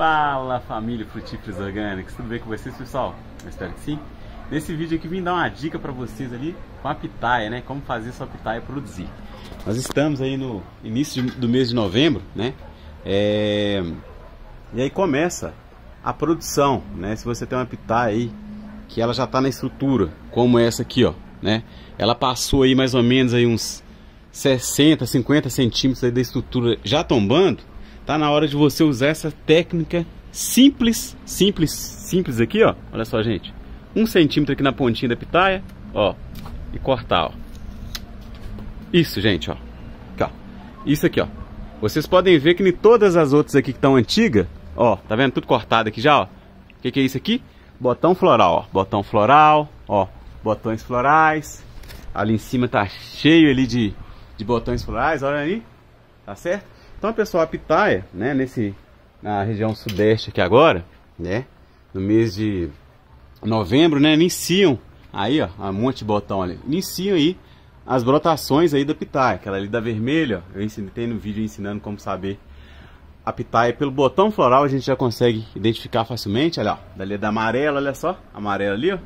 Fala família Frutíferos Orgânicos, tudo bem com vocês pessoal? Eu espero que sim. Nesse vídeo aqui vim dar uma dica para vocês ali com a pitaia, né? Como fazer sua pitaia produzir. Nós estamos aí no início do mês de novembro, né? É... E aí começa a produção, né? Se você tem uma pitaia aí que ela já está na estrutura, como essa aqui, ó, né? Ela passou aí mais ou menos aí uns 60, 50 centímetros da estrutura já tombando, tá na hora de você usar essa técnica simples, simples, simples aqui, ó. Olha só, gente. Um centímetro aqui na pontinha da pitaia, ó. E cortar, ó. Isso, gente, ó. Aqui, ó. Isso aqui, ó. Vocês podem ver que em todas as outras aqui que estão antigas, ó. Tá vendo? Tudo cortado aqui já, ó. O que, que é isso aqui? Botão floral, ó. Botão floral, ó. Botões florais. Ali em cima tá cheio ali de, de botões florais, olha aí. Tá certo? Então, pessoal, a pitaia, né, nesse, na região sudeste aqui agora, né, no mês de novembro, né, iniciam, aí, ó, um monte botão ali, iniciam aí as brotações aí da pitaia, aquela ali da vermelha, eu ensinei no vídeo ensinando como saber a pitaia pelo botão floral, a gente já consegue identificar facilmente, olha, ó, dali é da amarela, olha só, amarela ali, ó,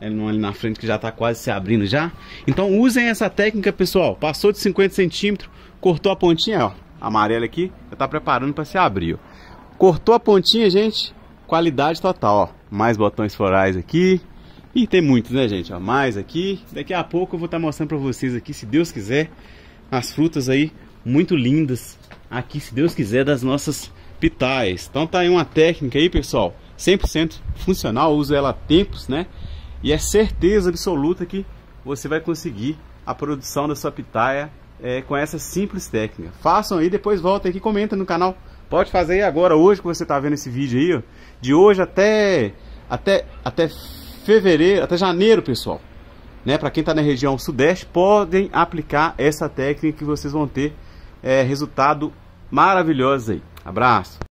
ali na frente que já está quase se abrindo já. Então usem essa técnica, pessoal. Passou de 50 centímetros, cortou a pontinha, ó amarela aqui, já tá preparando para se abrir, ó. Cortou a pontinha, gente, qualidade total, ó. Mais botões florais aqui. E tem muitos, né, gente? Ó, mais aqui. Daqui a pouco eu vou estar tá mostrando para vocês aqui, se Deus quiser, as frutas aí muito lindas aqui, se Deus quiser, das nossas pitais. Então tá aí uma técnica aí, pessoal, 100% funcional, uso ela há tempos, né? E é certeza absoluta que você vai conseguir a produção da sua pitaia é, com essa simples técnica. Façam aí, depois voltem aqui e comentem no canal. Pode fazer aí agora, hoje que você está vendo esse vídeo aí, ó, de hoje até, até, até fevereiro, até janeiro, pessoal. Né, Para quem está na região sudeste, podem aplicar essa técnica que vocês vão ter é, resultado maravilhoso aí. Abraço!